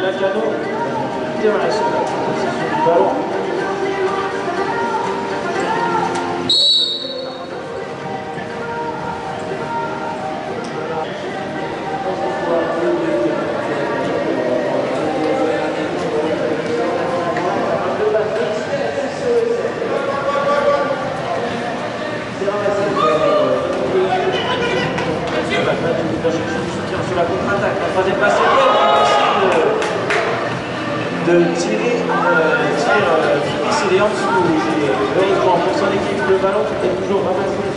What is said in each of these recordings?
Nakano, intéressant, c'est du ballon. Sur la contre-attaque, la troisième passe de tirer, euh, tirer euh, fixer les hanches où j'ai vraiment pour son équipe le ballon qui était toujours ramassé.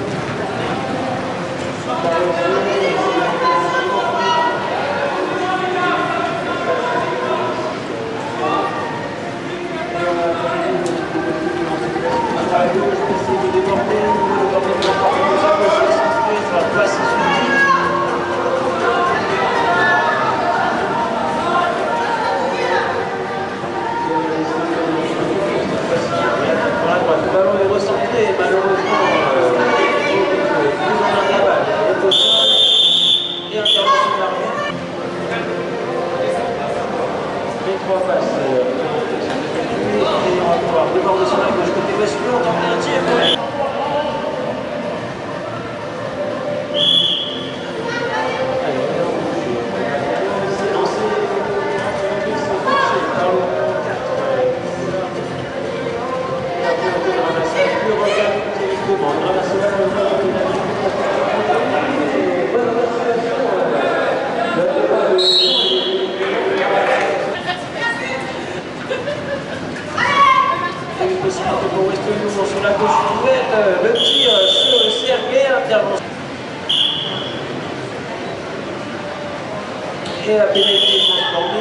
la gauche ouverte, euh, le tir euh, sur le cercle et intervention. Et la pénalité transformée.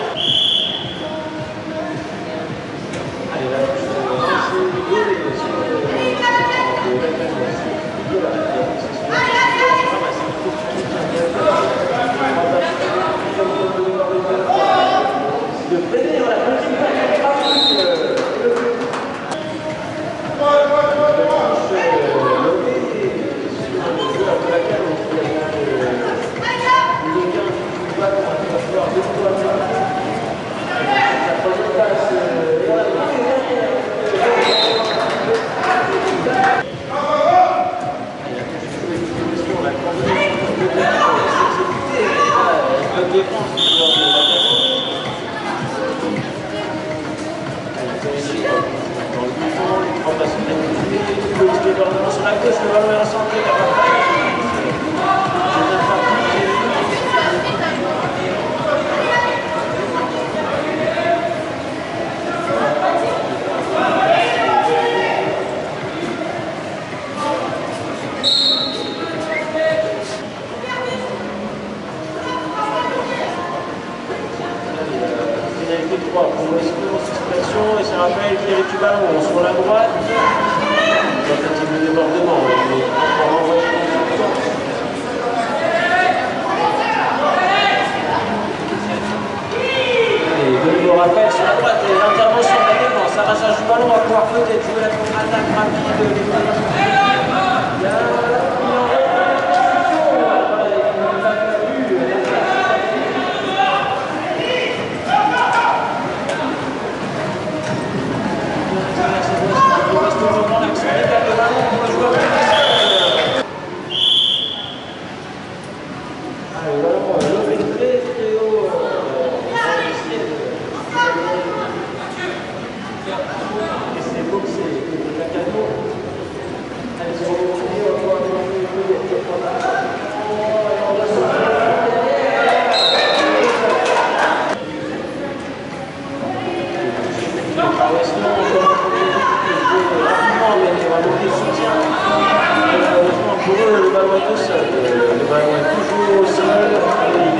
travaille tout euh, bah, toujours. Euh,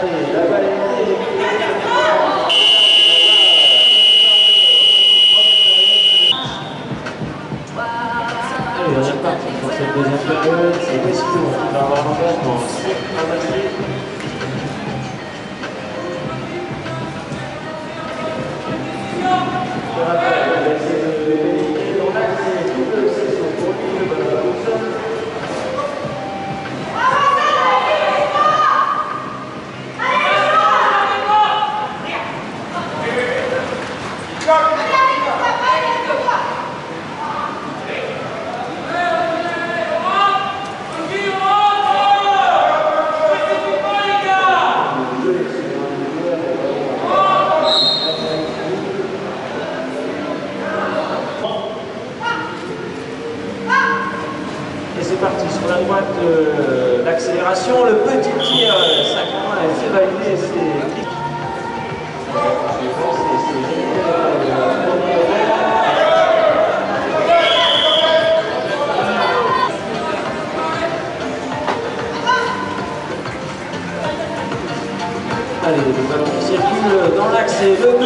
Everybody. c'est parti sur la droite, euh, l'accélération, le petit tir, euh, sacrément, elle s'est validée, c'est clic. Allez, les ballons circulent dans l'axe et le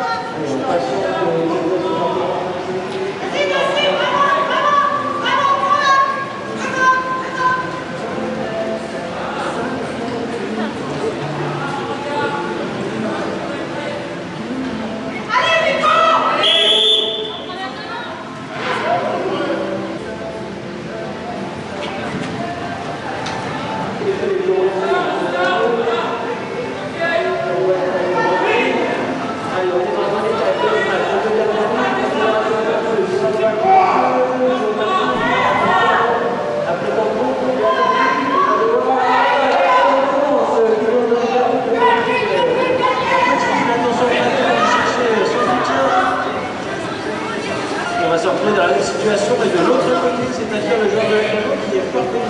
Opa.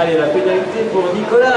Allez, la pénalité pour Nicolas.